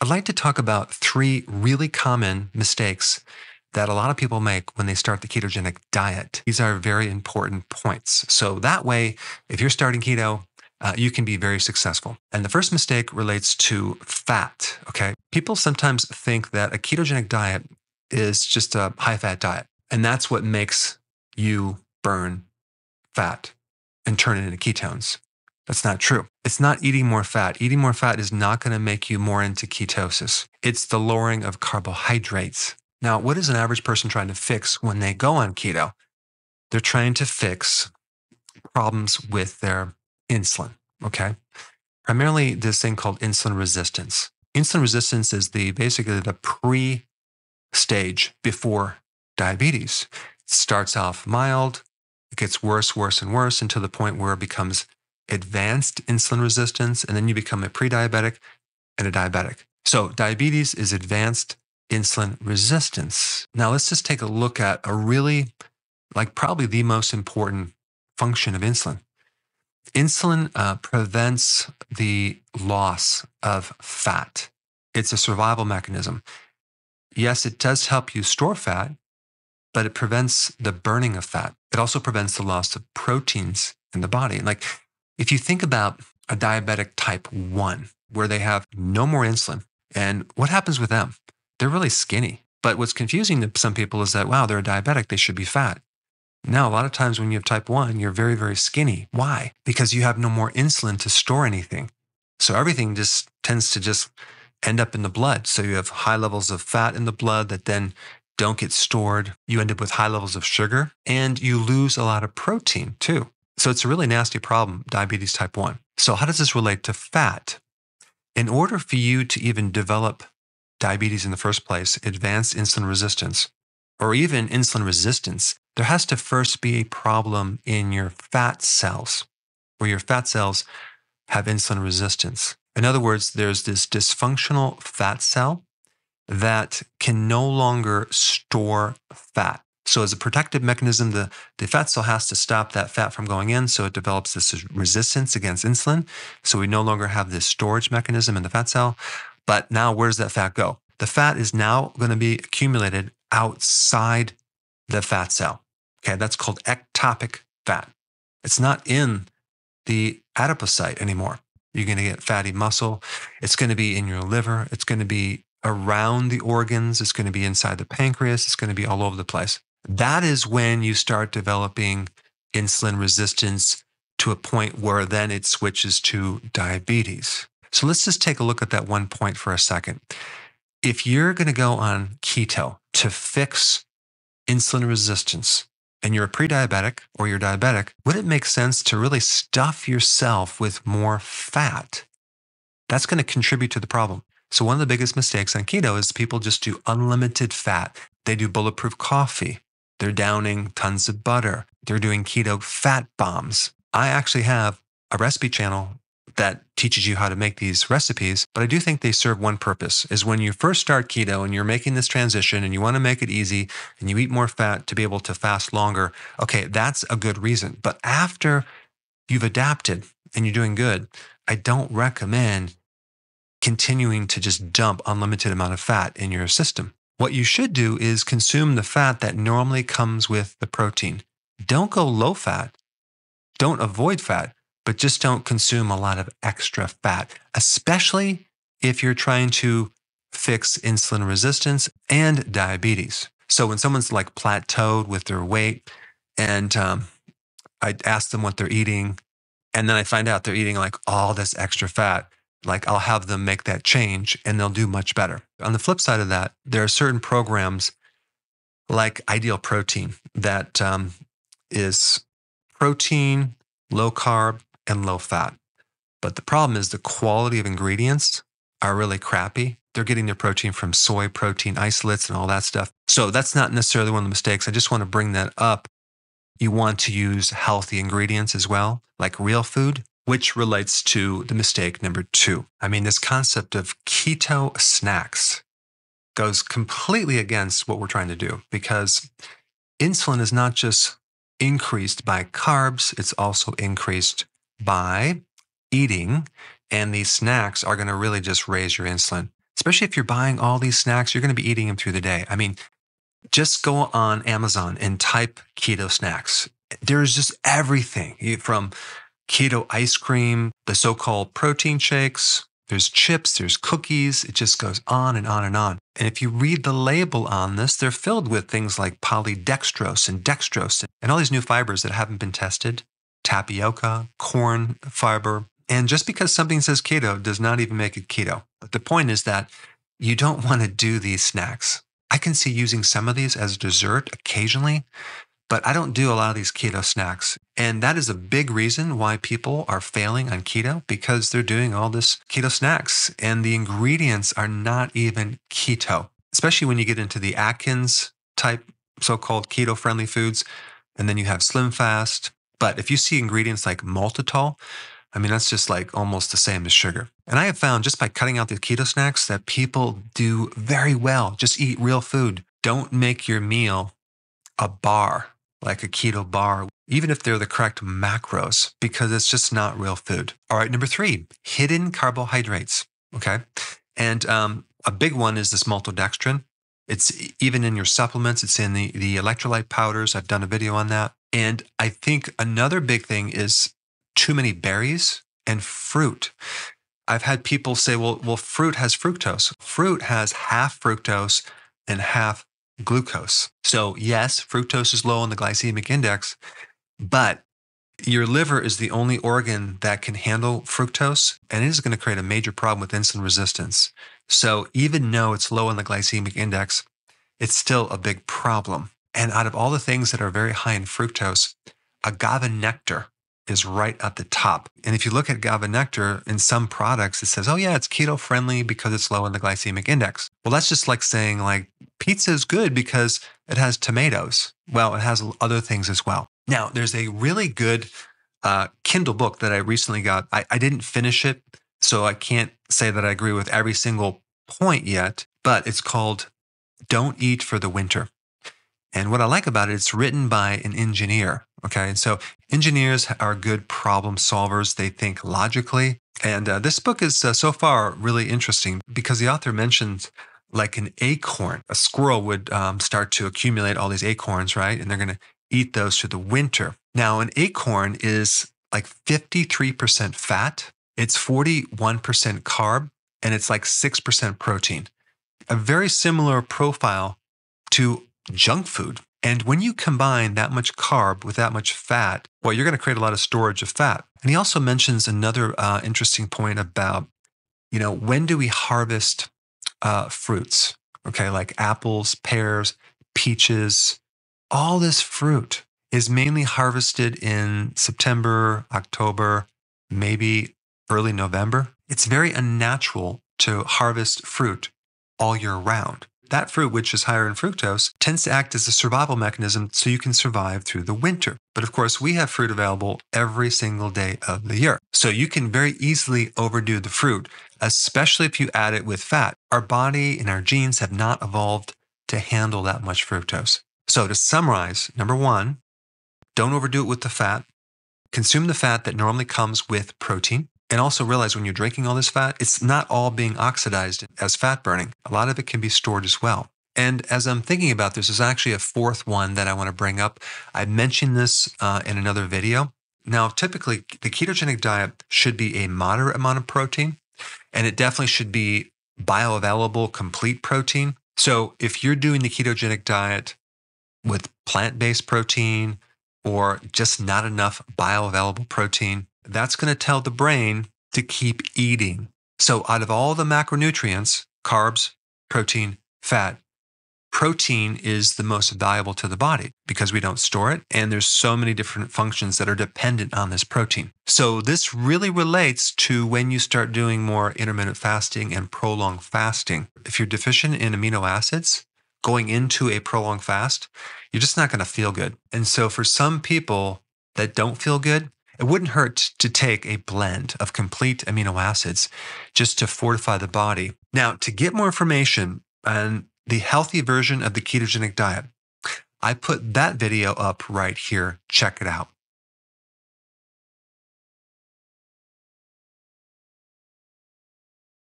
I'd like to talk about three really common mistakes that a lot of people make when they start the ketogenic diet. These are very important points. So that way, if you're starting keto, uh, you can be very successful. And the first mistake relates to fat. Okay. People sometimes think that a ketogenic diet is just a high fat diet. And that's what makes you burn fat and turn it into ketones. That's not true. It's not eating more fat. Eating more fat is not going to make you more into ketosis. It's the lowering of carbohydrates. Now, what is an average person trying to fix when they go on keto? They're trying to fix problems with their insulin, okay? Primarily this thing called insulin resistance. Insulin resistance is the basically the pre stage before diabetes. It starts off mild, it gets worse, worse, and worse until the point where it becomes advanced insulin resistance, and then you become a pre diabetic and a diabetic. So, diabetes is advanced insulin resistance. Now, let's just take a look at a really, like, probably the most important function of insulin. Insulin uh, prevents the loss of fat. It's a survival mechanism. Yes, it does help you store fat, but it prevents the burning of fat. It also prevents the loss of proteins in the body. Like if you think about a diabetic type 1, where they have no more insulin, and what happens with them? They're really skinny. But what's confusing to some people is that, wow, they're a diabetic, they should be fat. Now, a lot of times when you have type 1, you're very, very skinny. Why? Because you have no more insulin to store anything. So everything just tends to just end up in the blood. So you have high levels of fat in the blood that then don't get stored. You end up with high levels of sugar and you lose a lot of protein too. So it's a really nasty problem, diabetes type 1. So, how does this relate to fat? In order for you to even develop diabetes in the first place, advanced insulin resistance, or even insulin resistance, there has to first be a problem in your fat cells, where your fat cells have insulin resistance. In other words, there's this dysfunctional fat cell that can no longer store fat. So, as a protective mechanism, the, the fat cell has to stop that fat from going in. So, it develops this resistance against insulin. So, we no longer have this storage mechanism in the fat cell. But now, where does that fat go? The fat is now going to be accumulated outside the fat cell. Okay, that's called ectopic fat. It's not in the adipocyte anymore. You're going to get fatty muscle. It's going to be in your liver. It's going to be around the organs. It's going to be inside the pancreas. It's going to be all over the place. That is when you start developing insulin resistance to a point where then it switches to diabetes. So let's just take a look at that one point for a second. If you're going to go on keto to fix insulin resistance, and you're a pre diabetic or you're diabetic, would it make sense to really stuff yourself with more fat? That's going to contribute to the problem. So, one of the biggest mistakes on keto is people just do unlimited fat. They do bulletproof coffee. They're downing tons of butter. They're doing keto fat bombs. I actually have a recipe channel that teaches you how to make these recipes, but I do think they serve one purpose is when you first start keto and you're making this transition and you want to make it easy and you eat more fat to be able to fast longer. Okay, that's a good reason. But after you've adapted and you're doing good, I don't recommend continuing to just dump unlimited amount of fat in your system. What you should do is consume the fat that normally comes with the protein. Don't go low fat. Don't avoid fat but just don't consume a lot of extra fat, especially if you're trying to fix insulin resistance and diabetes. So when someone's like plateaued with their weight and um, I ask them what they're eating, and then I find out they're eating like all this extra fat, like I'll have them make that change and they'll do much better. On the flip side of that, there are certain programs like Ideal Protein that um, is protein, low carb, and low fat. But the problem is the quality of ingredients are really crappy. They're getting their protein from soy protein isolates and all that stuff. So that's not necessarily one of the mistakes. I just want to bring that up. You want to use healthy ingredients as well, like real food, which relates to the mistake number two. I mean, this concept of keto snacks goes completely against what we're trying to do because insulin is not just increased by carbs, it's also increased by eating. And these snacks are going to really just raise your insulin. especially if you're buying all these snacks, you're going to be eating them through the day. I mean, just go on Amazon and type keto snacks. There's just everything from keto ice cream, the so called protein shakes, there's chips, there's cookies. It just goes on and on and on. And if you read the label on this, they're filled with things like polydextrose and dextrose and all these new fibers that haven't been tested tapioca, corn fiber. And just because something says keto does not even make it keto. But the point is that you don't want to do these snacks. I can see using some of these as dessert occasionally, but I don't do a lot of these keto snacks. And that is a big reason why people are failing on keto because they're doing all this keto snacks and the ingredients are not even keto, especially when you get into the Atkins type so called keto friendly foods. And then you have Slim Fast. But if you see ingredients like maltitol, I mean, that's just like almost the same as sugar. And I have found just by cutting out the keto snacks that people do very well. Just eat real food. Don't make your meal a bar like a keto bar, even if they're the correct macros, because it's just not real food. All right, number three, hidden carbohydrates. Okay. And um, a big one is this maltodextrin. It's even in your supplements, it's in the, the electrolyte powders. I've done a video on that. And I think another big thing is too many berries and fruit. I've had people say, well, well, fruit has fructose. Fruit has half fructose and half glucose. So, yes, fructose is low on the glycemic index, but your liver is the only organ that can handle fructose, and it is going to create a major problem with insulin resistance. So, even though it's low on the glycemic index, it's still a big problem. And out of all the things that are very high in fructose, agave nectar is right at the top. And if you look at agave nectar in some products, it says, oh, yeah, it's keto friendly because it's low in the glycemic index. Well, that's just like saying, like, pizza is good because it has tomatoes. Well, it has other things as well. Now, there's a really good uh, Kindle book that I recently got. I, I didn't finish it, so I can't say that I agree with every single point yet, but it's called Don't Eat for the Winter. And what I like about it, it's written by an engineer. Okay. And so engineers are good problem solvers. They think logically. And uh, this book is uh, so far really interesting because the author mentions like an acorn. A squirrel would um, start to accumulate all these acorns, right? And they're going to eat those through the winter. Now, an acorn is like 53% fat, it's 41% carb, and it's like 6% protein. A very similar profile to junk food. And when you combine that much carb with that much fat, well, you're going to create a lot of storage of fat. And he also mentions another uh, interesting point about, you know, when do we harvest uh, fruits? Okay, like apples, pears, peaches, all this fruit is mainly harvested in September, October, maybe early November. It's very unnatural to harvest fruit all year round. That fruit, which is higher in fructose, tends to act as a survival mechanism so you can survive through the winter. But of course, we have fruit available every single day of the year. So you can very easily overdo the fruit, especially if you add it with fat. Our body and our genes have not evolved to handle that much fructose. So to summarize, number one, don't overdo it with the fat. Consume the fat that normally comes with protein. And also realize when you're drinking all this fat, it's not all being oxidized as fat burning. A lot of it can be stored as well. And as I'm thinking about this, there's actually a fourth one that I want to bring up. I mentioned this uh, in another video. Now, typically, the ketogenic diet should be a moderate amount of protein, and it definitely should be bioavailable, complete protein. So, if you're doing the ketogenic diet with plant based protein or just not enough bioavailable protein, that's going to tell the brain to keep eating. So, out of all the macronutrients, carbs, protein, fat, protein is the most valuable to the body because we don't store it. And there's so many different functions that are dependent on this protein. So, this really relates to when you start doing more intermittent fasting and prolonged fasting. If you're deficient in amino acids, going into a prolonged fast, you're just not going to feel good. And so, for some people that don't feel good, it wouldn't hurt to take a blend of complete amino acids just to fortify the body. Now, to get more information on the healthy version of the ketogenic diet, I put that video up right here. Check it out.